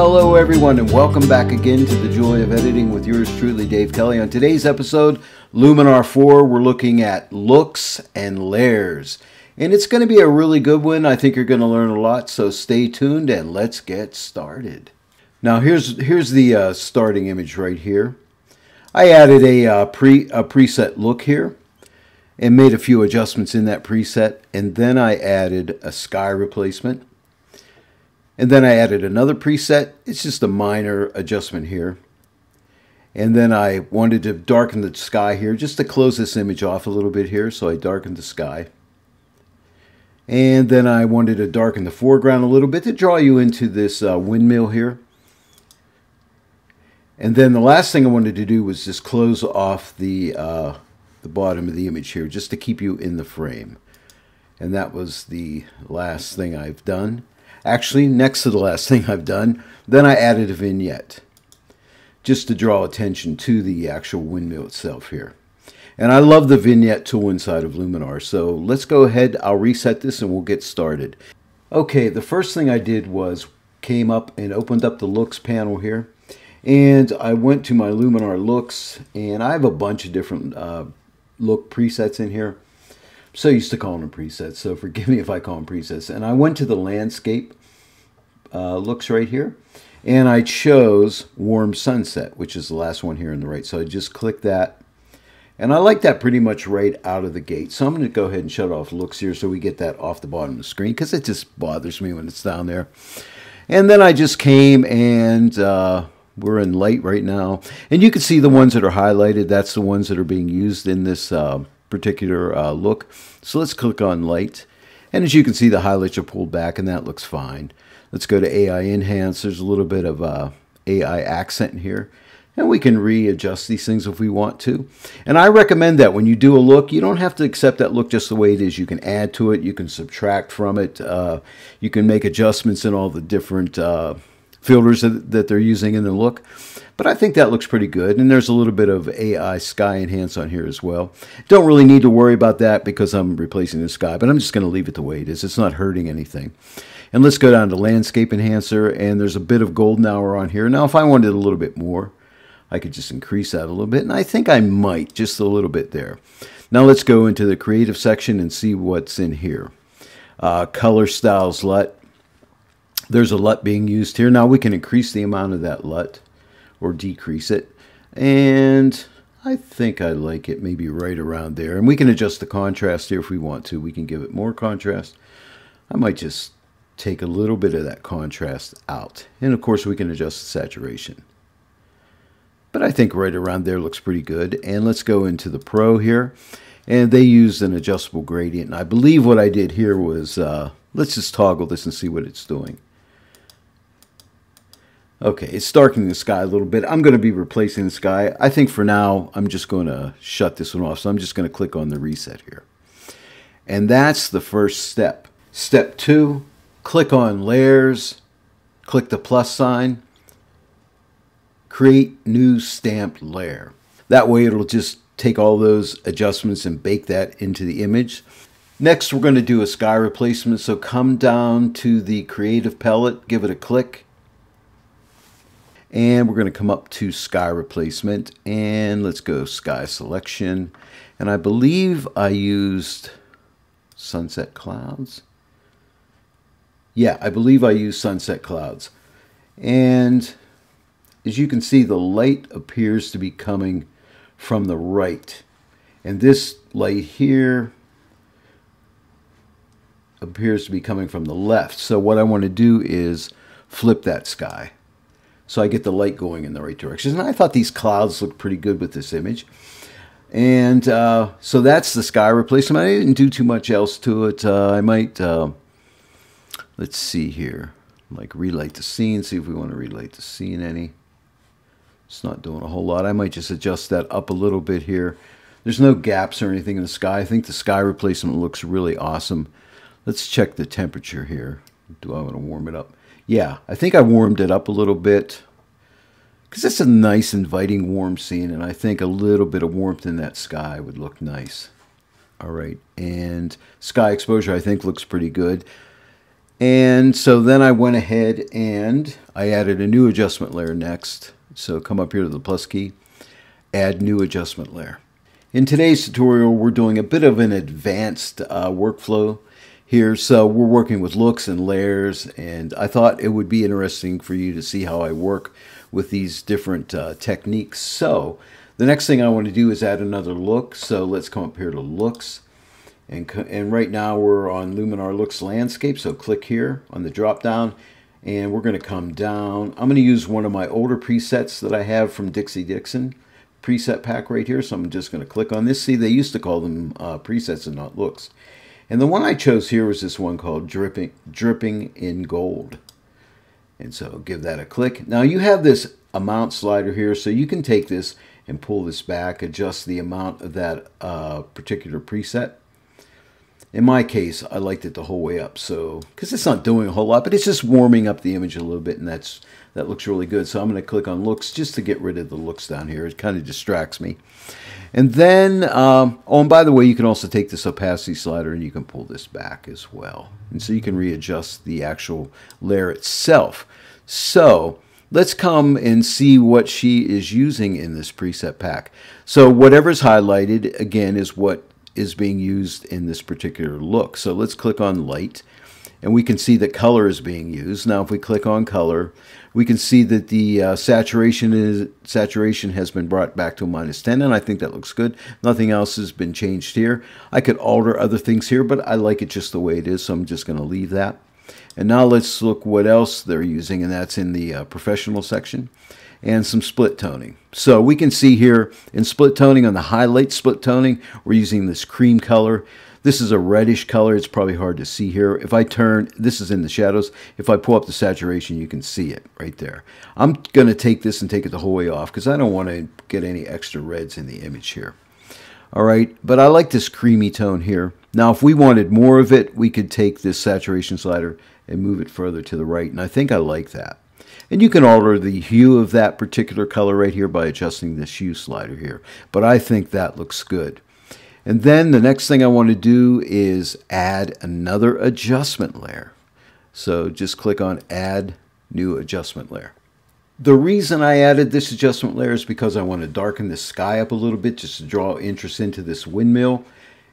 Hello, everyone, and welcome back again to the Joy of Editing with yours truly, Dave Kelly. On today's episode, Luminar 4, we're looking at looks and layers. And it's going to be a really good one. I think you're going to learn a lot, so stay tuned and let's get started. Now, here's, here's the uh, starting image right here. I added a, uh, pre, a preset look here and made a few adjustments in that preset, and then I added a sky replacement and then I added another preset. It's just a minor adjustment here. And then I wanted to darken the sky here just to close this image off a little bit here. So I darkened the sky. And then I wanted to darken the foreground a little bit to draw you into this uh, windmill here. And then the last thing I wanted to do was just close off the, uh, the bottom of the image here just to keep you in the frame. And that was the last thing I've done. Actually, next to the last thing I've done, then I added a vignette just to draw attention to the actual windmill itself here. And I love the vignette tool inside of Luminar. So let's go ahead. I'll reset this and we'll get started. Okay, the first thing I did was came up and opened up the looks panel here. And I went to my Luminar looks and I have a bunch of different uh, look presets in here. So used to calling them presets, so forgive me if I call them presets. And I went to the landscape uh, looks right here. And I chose Warm Sunset, which is the last one here on the right. So I just click that. And I like that pretty much right out of the gate. So I'm going to go ahead and shut off looks here so we get that off the bottom of the screen because it just bothers me when it's down there. And then I just came and uh, we're in light right now. And you can see the ones that are highlighted. That's the ones that are being used in this uh, particular uh, look. So let's click on light. And as you can see, the highlights are pulled back and that looks fine. Let's go to AI Enhance. There's a little bit of uh, AI accent here. And we can readjust these things if we want to. And I recommend that when you do a look, you don't have to accept that look just the way it is. You can add to it. You can subtract from it. Uh, you can make adjustments in all the different uh, filters that, that they're using in the look. But I think that looks pretty good. And there's a little bit of AI sky enhance on here as well. Don't really need to worry about that because I'm replacing the sky, but I'm just going to leave it the way it is. It's not hurting anything. And let's go down to landscape enhancer and there's a bit of golden hour on here. Now if I wanted a little bit more, I could just increase that a little bit. And I think I might just a little bit there. Now let's go into the creative section and see what's in here. Uh, color styles LUT. There's a LUT being used here. Now we can increase the amount of that LUT or decrease it. And I think I like it maybe right around there. And we can adjust the contrast here if we want to. We can give it more contrast. I might just take a little bit of that contrast out. And of course we can adjust the saturation. But I think right around there looks pretty good. And let's go into the Pro here. And they used an adjustable gradient. And I believe what I did here was, uh, let's just toggle this and see what it's doing. Okay, it's darkening the sky a little bit. I'm going to be replacing the sky. I think for now, I'm just going to shut this one off. So I'm just going to click on the reset here. And that's the first step. Step two, click on layers, click the plus sign, create new stamped layer. That way it'll just take all those adjustments and bake that into the image. Next, we're going to do a sky replacement. So come down to the creative palette, give it a click. And we're going to come up to sky replacement and let's go sky selection. And I believe I used sunset clouds. Yeah, I believe I use sunset clouds. And as you can see, the light appears to be coming from the right. And this light here appears to be coming from the left. So what I want to do is flip that sky. So I get the light going in the right direction. And I thought these clouds looked pretty good with this image. And uh, so that's the sky replacement. I didn't do too much else to it. Uh, I might uh, Let's see here. Like relight the scene, see if we want to relight the scene any. It's not doing a whole lot. I might just adjust that up a little bit here. There's no gaps or anything in the sky. I think the sky replacement looks really awesome. Let's check the temperature here. Do I want to warm it up? Yeah, I think I warmed it up a little bit because it's a nice inviting warm scene and I think a little bit of warmth in that sky would look nice. All right, and sky exposure I think looks pretty good. And so then I went ahead and I added a new adjustment layer next. So come up here to the plus key, add new adjustment layer. In today's tutorial, we're doing a bit of an advanced uh, workflow here. So we're working with looks and layers, and I thought it would be interesting for you to see how I work with these different uh, techniques. So the next thing I want to do is add another look. So let's come up here to looks. And, and right now we're on Luminar Looks Landscape. So click here on the drop down and we're going to come down. I'm going to use one of my older presets that I have from Dixie Dixon preset pack right here. So I'm just going to click on this. See, they used to call them uh, presets and not looks. And the one I chose here was this one called Dripping, Dripping in Gold. And so give that a click. Now you have this amount slider here, so you can take this and pull this back, adjust the amount of that uh, particular preset. In my case, I liked it the whole way up, so because it's not doing a whole lot, but it's just warming up the image a little bit, and that's that looks really good. So I'm going to click on looks just to get rid of the looks down here. It kind of distracts me. And then, um, oh, and by the way, you can also take this opacity slider and you can pull this back as well. And so you can readjust the actual layer itself. So let's come and see what she is using in this preset pack. So whatever's highlighted, again, is what is being used in this particular look. So let's click on light and we can see that color is being used. Now if we click on color, we can see that the uh, saturation is saturation has been brought back to minus 10 and I think that looks good. Nothing else has been changed here. I could alter other things here, but I like it just the way it is, so I'm just going to leave that. And now let's look what else they're using, and that's in the uh, professional section and some split toning. So we can see here in split toning on the highlight split toning, we're using this cream color. This is a reddish color. It's probably hard to see here. If I turn, this is in the shadows. If I pull up the saturation, you can see it right there. I'm going to take this and take it the whole way off because I don't want to get any extra reds in the image here. All right, but I like this creamy tone here. Now, if we wanted more of it, we could take this saturation slider and move it further to the right, and I think I like that. And you can alter the hue of that particular color right here by adjusting this hue slider here. But I think that looks good. And then the next thing I want to do is add another adjustment layer. So just click on Add New Adjustment Layer. The reason I added this adjustment layer is because I want to darken the sky up a little bit just to draw interest into this windmill.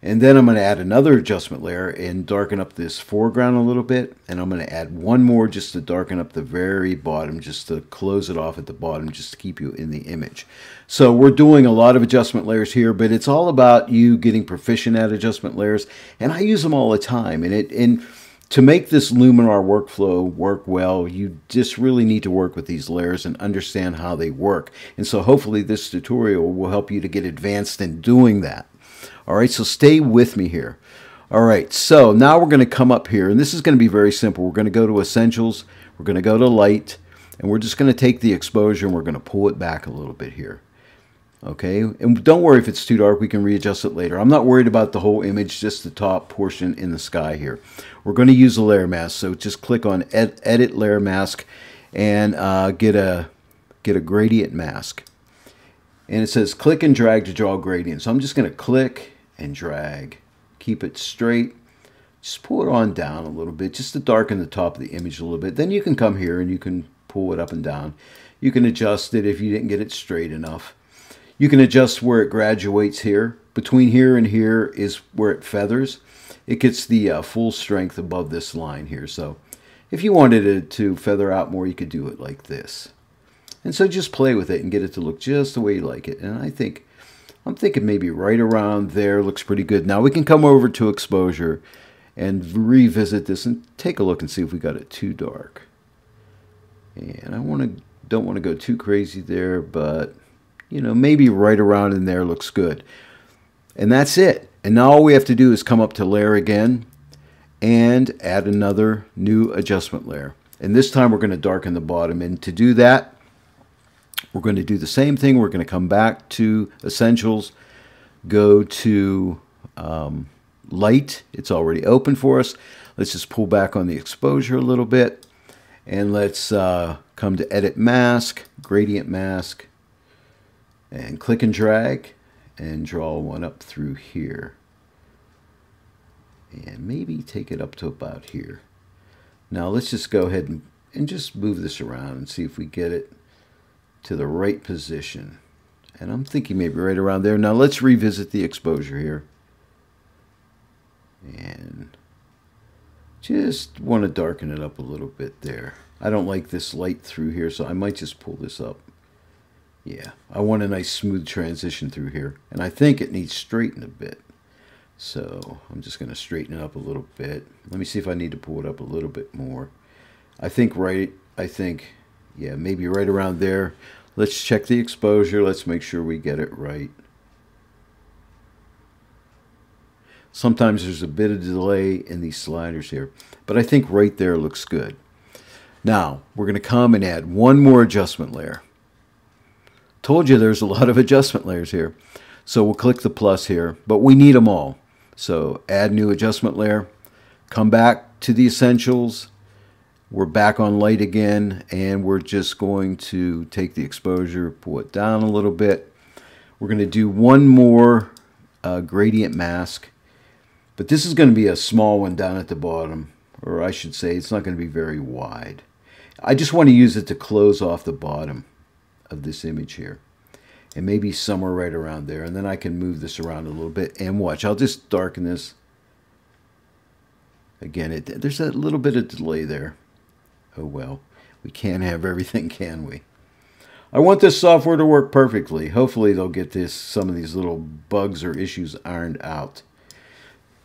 And then I'm going to add another adjustment layer and darken up this foreground a little bit. And I'm going to add one more just to darken up the very bottom, just to close it off at the bottom, just to keep you in the image. So we're doing a lot of adjustment layers here, but it's all about you getting proficient at adjustment layers. And I use them all the time. And it and to make this Luminar workflow work well, you just really need to work with these layers and understand how they work. And so hopefully this tutorial will help you to get advanced in doing that. All right, so stay with me here. All right, so now we're going to come up here, and this is going to be very simple. We're going to go to Essentials, we're going to go to Light, and we're just going to take the exposure and we're going to pull it back a little bit here. Okay, and don't worry if it's too dark, we can readjust it later. I'm not worried about the whole image, just the top portion in the sky here. We're going to use a layer mask, so just click on ed Edit Layer Mask and uh, get a get a gradient mask. And it says click and drag to draw gradient. So I'm just going to click and drag. Keep it straight. Just pull it on down a little bit, just to darken the top of the image a little bit. Then you can come here and you can pull it up and down. You can adjust it if you didn't get it straight enough. You can adjust where it graduates here. Between here and here is where it feathers. It gets the uh, full strength above this line here. So if you wanted it to feather out more, you could do it like this. And so just play with it and get it to look just the way you like it. And I think I'm thinking maybe right around there looks pretty good. Now we can come over to exposure and revisit this and take a look and see if we got it too dark. And I want to don't want to go too crazy there, but you know, maybe right around in there looks good. And that's it. And now all we have to do is come up to layer again and add another new adjustment layer. And this time we're going to darken the bottom. And to do that, we're going to do the same thing. We're going to come back to Essentials, go to um, Light. It's already open for us. Let's just pull back on the exposure a little bit. And let's uh, come to Edit Mask, Gradient Mask, and click and drag and draw one up through here. And maybe take it up to about here. Now let's just go ahead and, and just move this around and see if we get it to the right position. And I'm thinking maybe right around there. Now let's revisit the exposure here. And just want to darken it up a little bit there. I don't like this light through here, so I might just pull this up. Yeah, I want a nice smooth transition through here. And I think it needs straightened a bit. So I'm just going to straighten it up a little bit. Let me see if I need to pull it up a little bit more. I think right, I think, yeah, maybe right around there. Let's check the exposure. Let's make sure we get it right. Sometimes there's a bit of delay in these sliders here, but I think right there looks good. Now, we're going to come and add one more adjustment layer. Told you there's a lot of adjustment layers here. So we'll click the plus here, but we need them all. So add new adjustment layer, come back to the essentials. We're back on light again, and we're just going to take the exposure, pull it down a little bit. We're going to do one more uh, gradient mask, but this is going to be a small one down at the bottom, or I should say it's not going to be very wide. I just want to use it to close off the bottom of this image here and maybe somewhere right around there. And then I can move this around a little bit and watch. I'll just darken this. Again, it, there's a little bit of delay there. Oh well, we can't have everything, can we? I want this software to work perfectly. Hopefully they'll get this some of these little bugs or issues ironed out.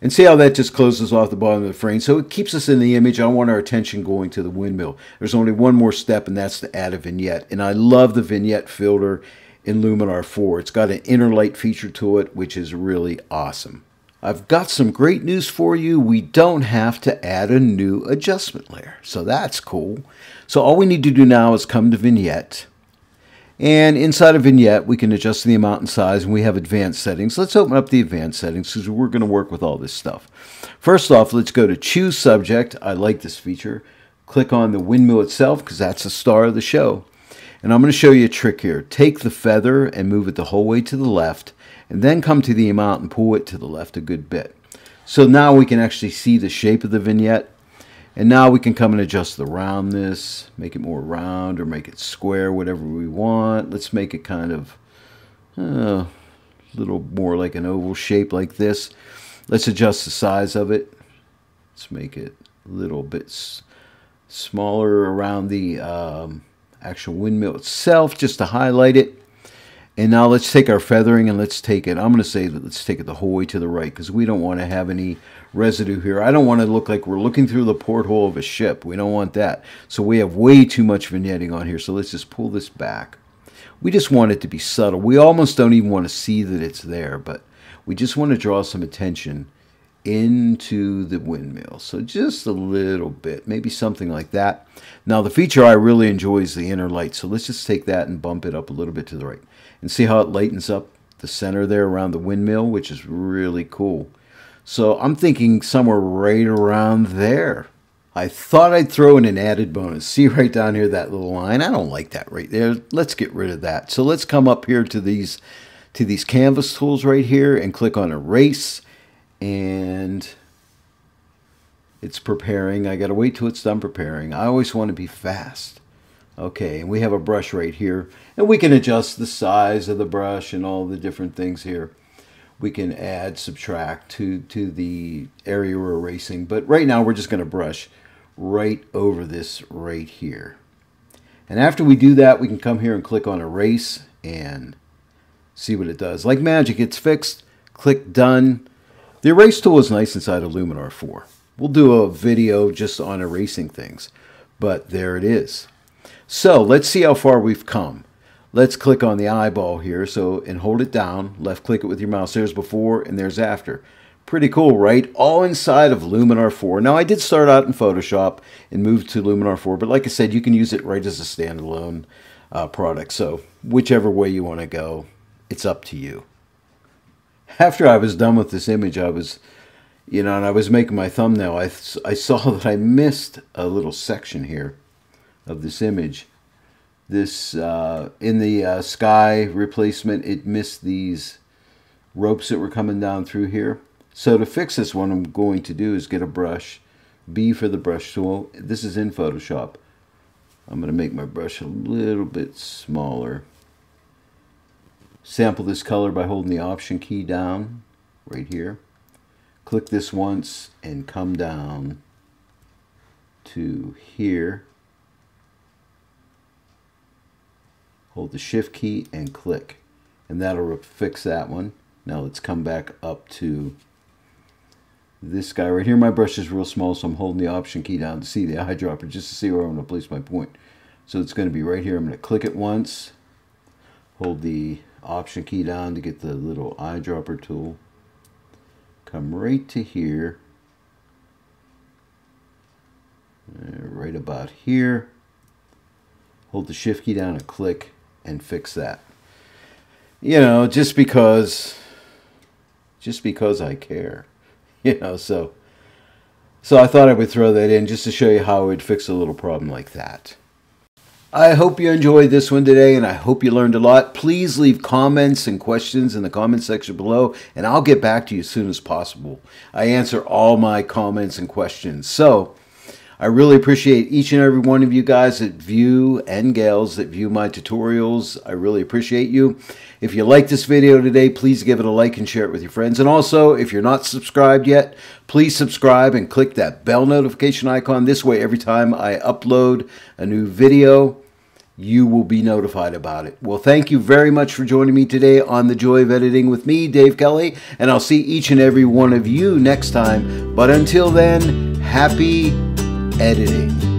And see how that just closes off the bottom of the frame. So it keeps us in the image. I want our attention going to the windmill. There's only one more step, and that's to add a vignette. And I love the vignette filter in Luminar 4. It's got an inner light feature to it, which is really awesome. I've got some great news for you. We don't have to add a new adjustment layer. So that's cool. So all we need to do now is come to Vignette. And inside of Vignette, we can adjust the amount and size, and we have advanced settings. Let's open up the advanced settings because we're going to work with all this stuff. First off, let's go to Choose Subject. I like this feature. Click on the windmill itself because that's the star of the show. And I'm going to show you a trick here. Take the feather and move it the whole way to the left, and then come to the amount and pull it to the left a good bit. So now we can actually see the shape of the vignette. And now we can come and adjust the roundness, make it more round or make it square, whatever we want. Let's make it kind of uh, a little more like an oval shape like this. Let's adjust the size of it. Let's make it a little bit smaller around the um, actual windmill itself just to highlight it. And now let's take our feathering and let's take it, I'm going to say that let's take it the whole way to the right because we don't want to have any residue here. I don't want to look like we're looking through the porthole of a ship. We don't want that. So we have way too much vignetting on here. So let's just pull this back. We just want it to be subtle. We almost don't even want to see that it's there, but we just want to draw some attention into the windmill. So just a little bit, maybe something like that. Now the feature I really enjoy is the inner light. So let's just take that and bump it up a little bit to the right. And see how it lightens up the center there around the windmill, which is really cool. So I'm thinking somewhere right around there. I thought I'd throw in an added bonus. See right down here, that little line. I don't like that right there. Let's get rid of that. So let's come up here to these to these canvas tools right here and click on erase and it's preparing. I got to wait till it's done preparing. I always want to be fast. Okay, and we have a brush right here, and we can adjust the size of the brush and all the different things here. We can add, subtract to, to the area we're erasing, but right now we're just going to brush right over this right here. And after we do that, we can come here and click on erase and see what it does. Like magic, it's fixed. Click done the erase tool is nice inside of Luminar 4. We'll do a video just on erasing things, but there it is. So let's see how far we've come. Let's click on the eyeball here so and hold it down. Left click it with your mouse. There's before and there's after. Pretty cool, right? All inside of Luminar 4. Now, I did start out in Photoshop and moved to Luminar 4, but like I said, you can use it right as a standalone uh, product. So whichever way you want to go, it's up to you after I was done with this image, I was, you know, and I was making my thumbnail, I, I saw that I missed a little section here of this image. This, uh, in the uh, sky replacement, it missed these ropes that were coming down through here. So to fix this, what I'm going to do is get a brush, B for the brush tool. This is in Photoshop. I'm going to make my brush a little bit smaller. Sample this color by holding the Option key down right here. Click this once and come down to here. Hold the Shift key and click. And that'll fix that one. Now let's come back up to this guy right here. My brush is real small, so I'm holding the Option key down to see the eyedropper, just to see where I'm going to place my point. So it's going to be right here. I'm going to click it once, hold the Option key down to get the little eyedropper tool, come right to here, uh, right about here, hold the Shift key down and click, and fix that. You know, just because, just because I care. You know, so, so I thought I would throw that in just to show you how it would fix a little problem like that. I hope you enjoyed this one today and I hope you learned a lot. Please leave comments and questions in the comment section below and I'll get back to you as soon as possible. I answer all my comments and questions. So, I really appreciate each and every one of you guys that view and gals that view my tutorials. I really appreciate you. If you like this video today, please give it a like and share it with your friends. And also, if you're not subscribed yet, please subscribe and click that bell notification icon. This way, every time I upload a new video, you will be notified about it. Well, thank you very much for joining me today on The Joy of Editing with me, Dave Kelly, and I'll see each and every one of you next time. But until then, happy editing.